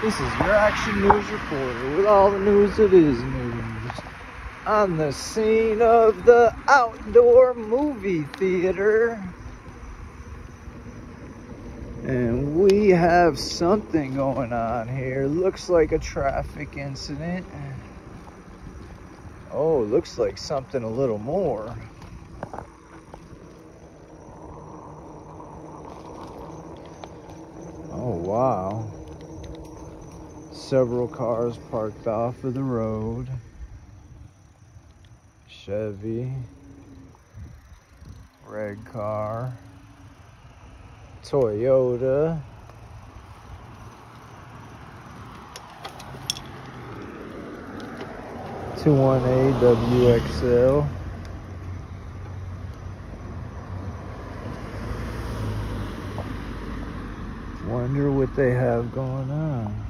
This is your Action News reporter with all the news that is news. On the scene of the outdoor movie theater. And we have something going on here. Looks like a traffic incident. Oh, looks like something a little more. Oh, wow. Several cars parked off of the road. Chevy. Red car. Toyota. Two one A WXL. Wonder what they have going on.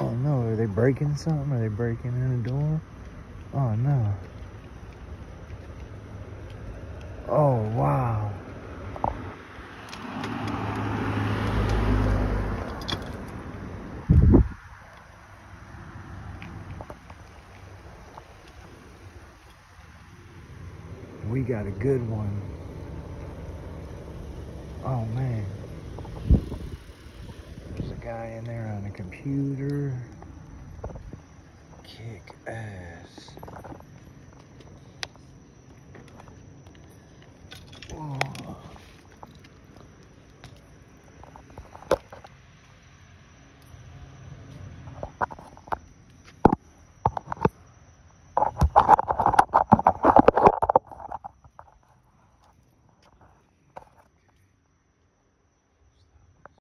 Oh no, are they breaking something? Are they breaking in a door? Oh no. Oh wow. We got a good one. Oh man. There's a guy in there on a computer.